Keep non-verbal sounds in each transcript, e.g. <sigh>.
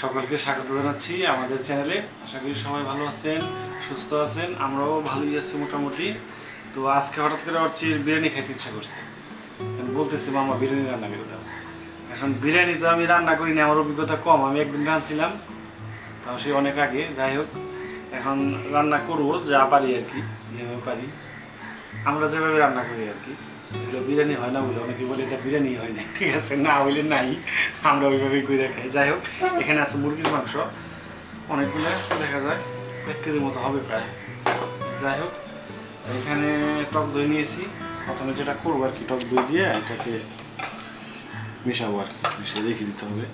সকলকে স্বাগত জানাচ্ছি আমাদের চ্যানেলে। আশা করি সবাই ভালো আছেন, সুস্থ আছেন, আমরাও ভালোই আছি মোটামুটি। তো আজকে হঠাৎ করে আমার চির বিরিয়ানি খাইতে ইচ্ছা করছে। বলতেছি, মামা, বিরিয়ানি রান্না করে দাও। এখন বিরিয়ানি তো আমি রান্না করিনি আমার অভিজ্ঞতা কম, আমি একদিন রাঁধছিলাম, তাও সে অনেক আগে, যাই হোক। এখন রান্না করব, যা পারি আর কি, যেভাবে পারি। আমরা যেভাবে রান্না করি আর কি। বিরিয়ানি হয় না বলে অনেকে বলে এটা বিরিয়ানি হয় না। ঠিক আছে, না হইলে নাই। আমরা ওইভাবেই করে খাই। যাই হোক, এখানে আছে মুরগির মাংস। অনেকগুলো, দেখা যায়, এক কেজির মতো হবে প্রায়। যাই হোক, এখানে টক দই নিয়েছি। প্রথমে যেটা করব আর কি, টক দই দিয়ে এটাকে মিশাবো আর কি, মিশিয়ে রেখে দিতে হবে।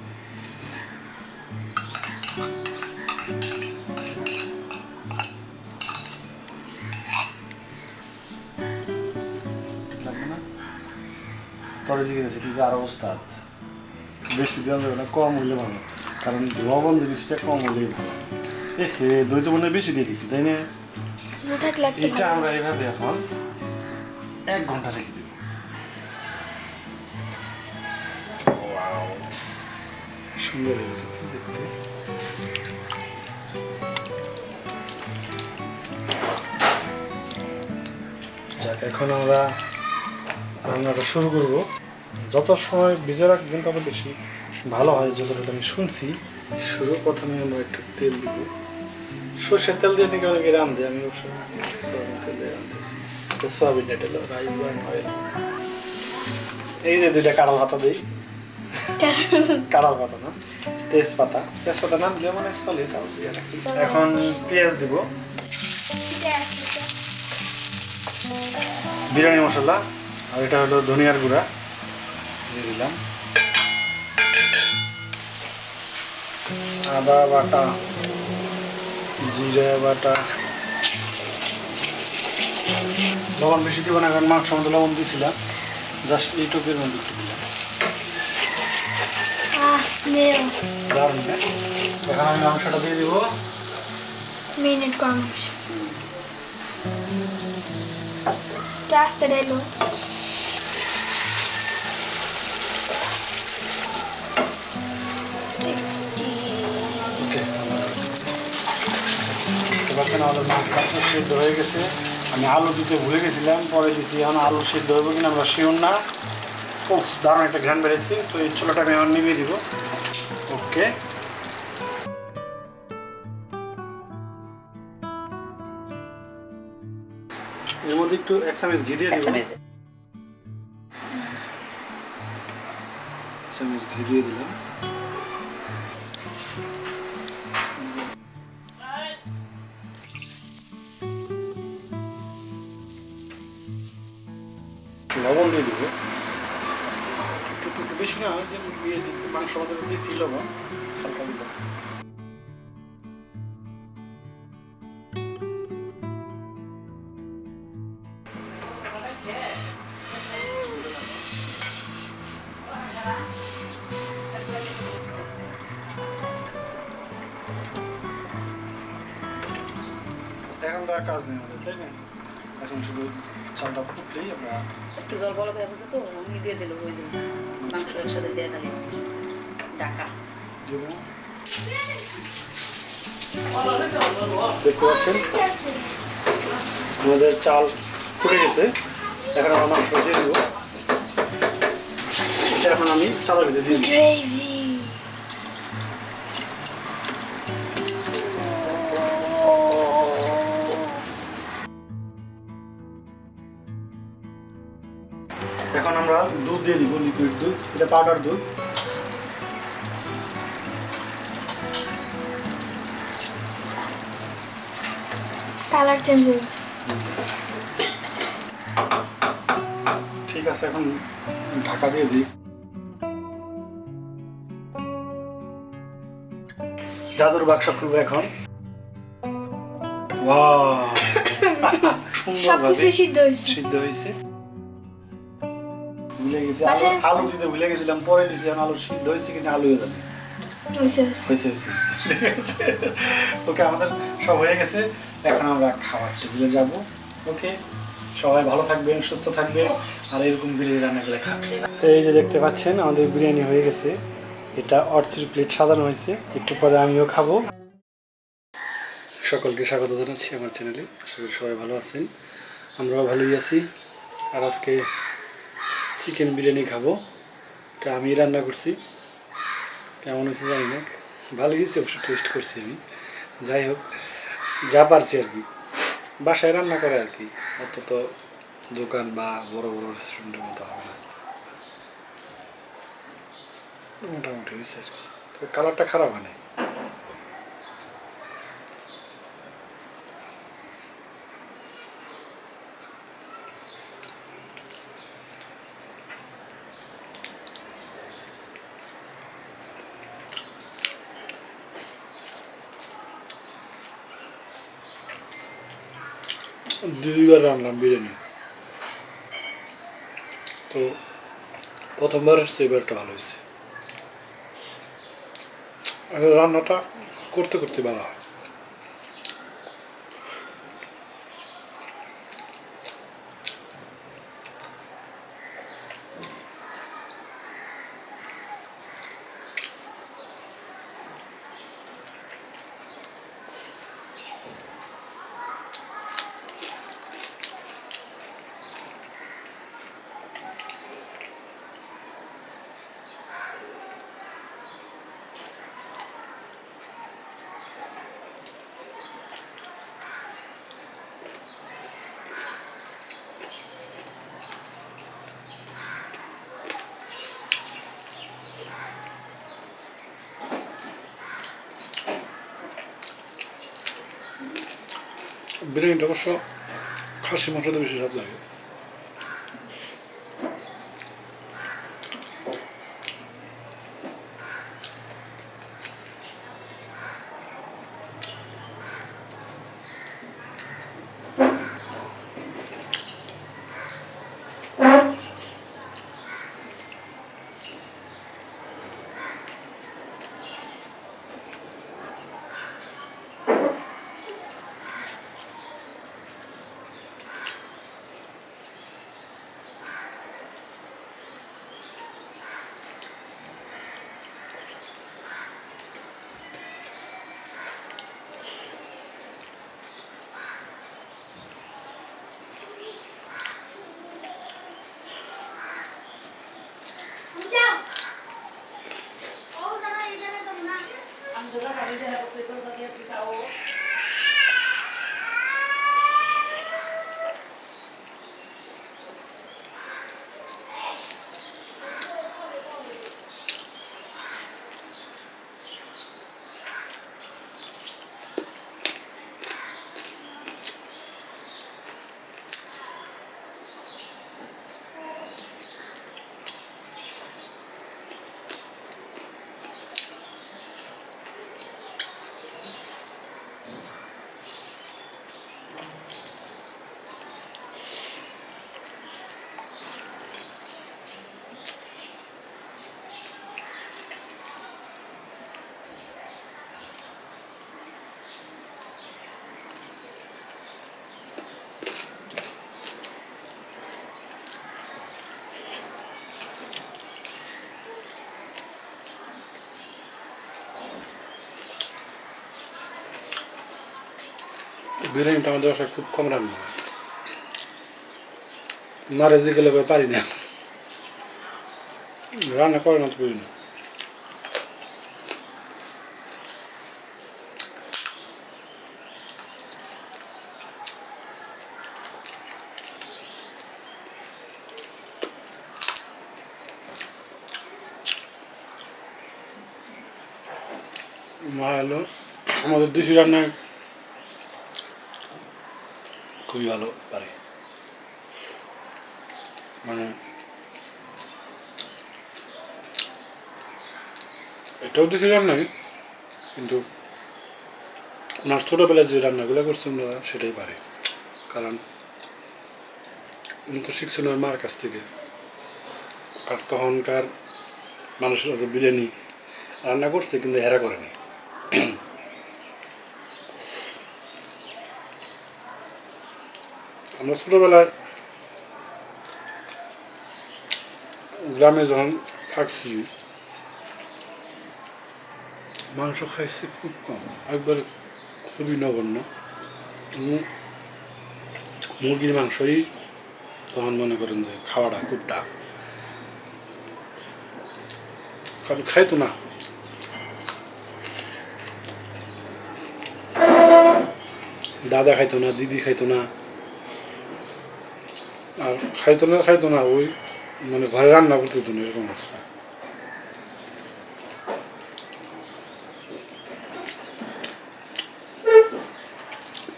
তবে জিজ্ঞেস তুই তো আরও ওস্তাদ। বেশি দেওয়া যাবে না কম হইলে ভালো। কারণ লবণ জিনিসটা কম হলেই ভালো। এ দই তো মনে বেশি দিয়ে দিচ্ছি তাই না? এটা আমরা এইভাবে এখন এক ঘণ্টা রেখে দেব। সুন্দর হয়েছে দেখতে। যাক এখন আমরা রান্নাটা শুরু করব। যত সময় ভিজে রাখবেন তত বেশি ভালো হয় যতটুকু আমি শুনছি। শুরু প্রথমে আমরা একটু তেল দিব। সর্ষের তেল দিয়ে নাকি অনেকে রান্ধে আমি অবশ্য সয়াবিন তেল দিয়ে রান্ধতেছি এটা সয়াবিন এটা হলো রাইস ব্রান অয়েল এই যে দুইটা কাঁড়াল পাতা দিই। কাঁড়াল। পাতা না তেজপাতা। তেজপাতা না দিলে মানে চলে তাও দিয়ে রাখি। এখন পেঁয়াজ দিব। বিরিয়ানি মশলা আর এটা হলো ধনিয়ার গুঁড়া। দিয়ে দিলাম। আদা বাটা জিরে বাটা। লবণ বেশি দিব না কারণ মাংস মধ্যে লবণ দিয়েছিলাম জাস্ট এইটুকুর মধ্যে একটু দিলাম। না এখন আমি মাংসটা দিয়ে দিব। মিনিট কম রাস্তা পাচ্ছেন আমাদের সেদ্ধ হয়ে গেছে আমি আলু দিতে ভুলে গেছিলাম পরে দিছি এখন আলু সেদ্ধ হবে কিনা আমরা শিওর না দারুণ একটা ঘ্রাণ বেড়েছে তো এই ছোলাটা আমি নিভিয়ে দিব ওকে এর মধ্যে একটু এক চামচ ঘি দিয়ে দিব চামচ ঘি দিয়ে দিলাম লবণ দিয়ে দিব একটু একটু বেশি না যে বিয়ে দিতে মাংস মধ্যে দিয়েছি লবণ হালকা দিলাম এখন তো আর কাজ নেই আমাদের তাই না এখন শুধু চালটা ফুটলেই আমরা একটু জল বলো হয়ে গেছে তো উনি দিয়ে দিল ওই যে মাংস একসাথে দিয়ে খালি ডাকা। দিয়ে দেখতে পাচ্ছেন? আমাদের চাল ফুটে গেছে। এখন আমরা মাংস দিয়ে দেবো। এখন আমি চালের ভিতরে দিয়ে দিই এটা পাউডার দুধ। কালার চেঞ্জ হয়েছে ঠিক আছে এখন ঢাকা দিয়ে দিই। জাদুর বাক্স খুলবো এখন! সুন্দরভাবে সবকিছু সিদ্ধ হয়েছে। বাসায়- আলু- দিতে ভুলে গেছিলাম পরে দিছি আলু সিদ্ধ হয়েছে কিনা আলু হয়ে আছে ওকে আমাদের সব হয়ে গেছে। এখন আমরা খাবার টেবিলে যাব। ওকে সবাই ভালো থাকবেন সুস্থ থাকবেন আর এরকম বিরিয়ানি রান্না করে খাবেন এই যে দেখতে পাচ্ছেন আমাদের বিরিয়ানি হয়ে গেছে। এটা অর্চির প্লেট সাজানো হয়েছে। একটু পরে আমিও খাব। সকলকে স্বাগত জানাচ্ছি আমার চ্যানেলে আশা করি সবাই ভালো আছেন। আমরাও ভালোই আছি। আর আজকে চিকেন বিরিয়ানি খাব। এটা আমি রান্না করছি। কেমন হয়েছে জানি না। ভালো হয়েছে, অবশ্য টেস্ট করছি আমি। যাই হোক, যা পারছি আর কি। বাসায় রান্না করে আর কি। অত তো দোকান বা বড় বড় রেস্টুরেন্টের মতো হবে না। মোটামুটি হয়েছে আর কি। কালারটা খারাপ হয় নাই। দুইবার রান্নাম বিরিয়ানি। তো প্রথমবার এসছে এবারটা ভালো হয়েছে। রান্নাটা করতে করতে ভালো হয়। বিরিয়ানিটা অবশ্য খাসি মাংসতে বেশি স্বাদ লাগে বিরিয়ানিটা আমাদের বাসায় খুব কম রান্না মারে জিজ্ঞেলে করে পারি না। রান্না করে না তো না। মা হলো আমাদের দেশি রান্নায় খুবই ভালো পারে মানে এটাও দেশি রান্নাই কিন্তু ওনার ছোটোবেলায় যে রান্নাগুলো করছেন ওরা সেটাই পারে কারণ উনি তো শিখছেন ওর মার কাছ থেকে আর তখনকার মানুষেরা তো বিরিয়ানি রান্না করছে কিন্তু হেরা করেনি আমরা ছোটোবেলায় গ্রামে যখন থাকছি, মাংস খাইছি খুব কম, একবার খুবই নগণ্য। মুরগির মাংসই তখন মনে করেন যে খাওয়াটা খুব টাফ কারণ খাইতো না। দাদা খাইতো না, দিদি খাইতো না। আর খাইতো না খাইতো না, ওই মানে ঘরে রান্না করতে হতো না, এরকম অবস্থা।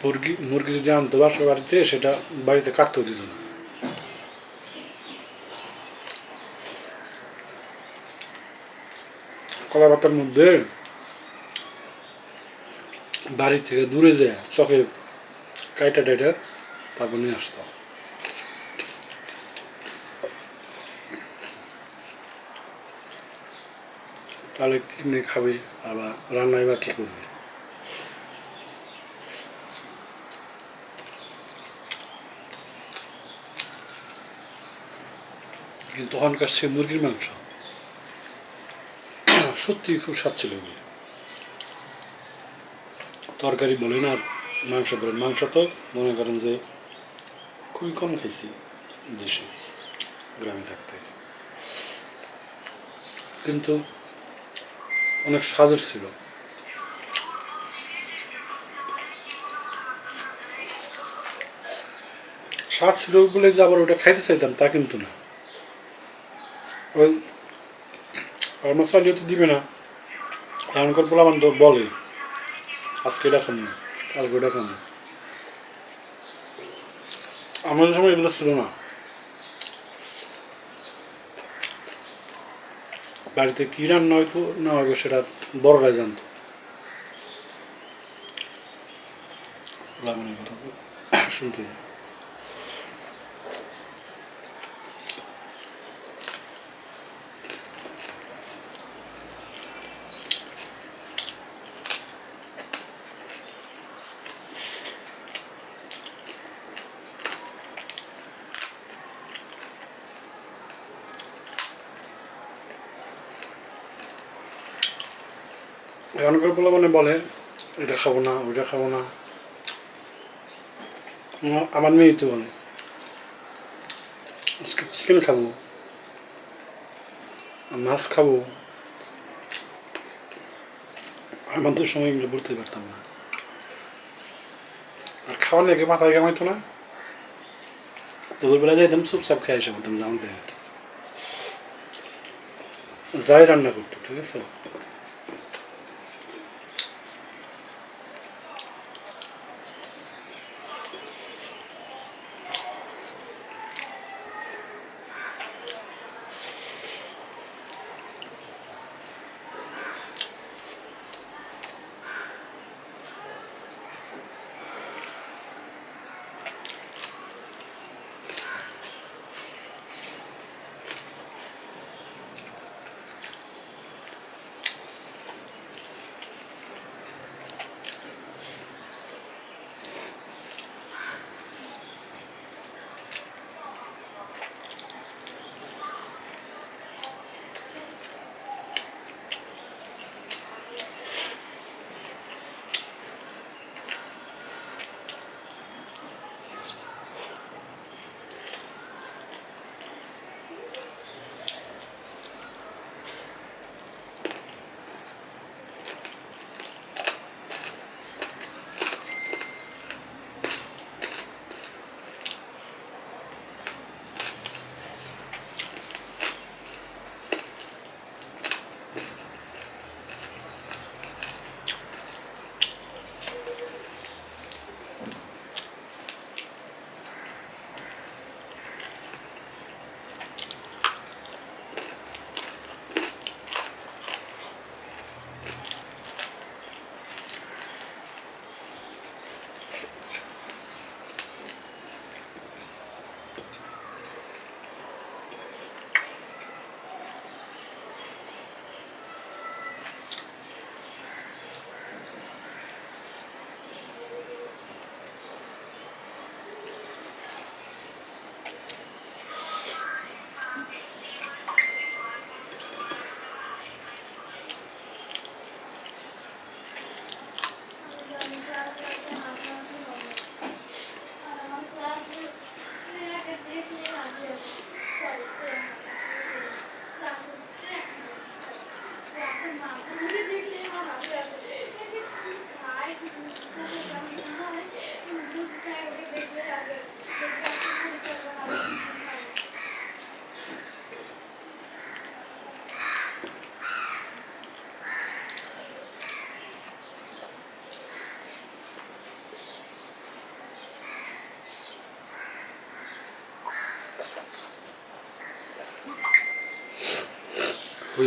মুরগি মুরগি যদি আনতো বাসার বাড়িতে, সেটা বাড়িতে কাটতেও দিত না। কলা পাতার মধ্যে বাড়ি থেকে দূরে যায়, চকে কাইটা টাইটা, তারপর নিয়ে আসতো। তাহলে কিনে খাবে, আবার রান্নাই বা কী করবে? কিন্তু তখনকার সে মুরগির মাংস <coughs> সত্যি খুব স্বাদ ছিল। তরকারি বলেন আর মাংস বলেন মাংস তো মনে করেন যে খুবই কম খাইছি দেশে, গ্রামে থাকতে। কিন্তু অনেক স্বাদের ছিল। স্বাদ ছিল বলে যে আবার ওটা খাইতে চাইতাম, তা কিন্তু না। ওই আর মশলা তো দিবে না। এখনকার পোলামান তো বলে, আজকে এটা খাম কালকে এটা খাম আমাদের সময় এগুলো ছিল না। বাড়িতে কী রান্না হইতো? না হইব সেটা বড়রাই জানতো। কথা শুনতে এখনকার পোলা মানে বলে, এটা খাব না, ওইটা খাব না। আমার- মেয়ে তো বলে, আজকে চিকেন খাব, মাছ খাব। আমাদের সময় এগুলো বলতে পারতাম না। আর খাওয়া লেগে মাথায় কামাইতো না। দুপুরবেলা যাইতাম, চুপচাপ খেয়ে এসে করতাম জানতে যাই রান্না করতো, ঠিক আছে?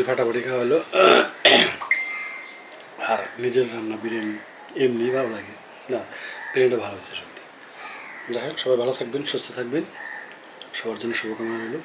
খুবই ফাটাফাটি খাওয়া হলো। আর নিজের রান্না বিরিয়ানি এমনি ভালো লাগে। না, বিরিয়ানিটা ভালো হয়েছে সত্যি। যাই হোক, সবাই ভালো থাকবেন, সুস্থ থাকবেন। সবার জন্য শুভকামনা রইল।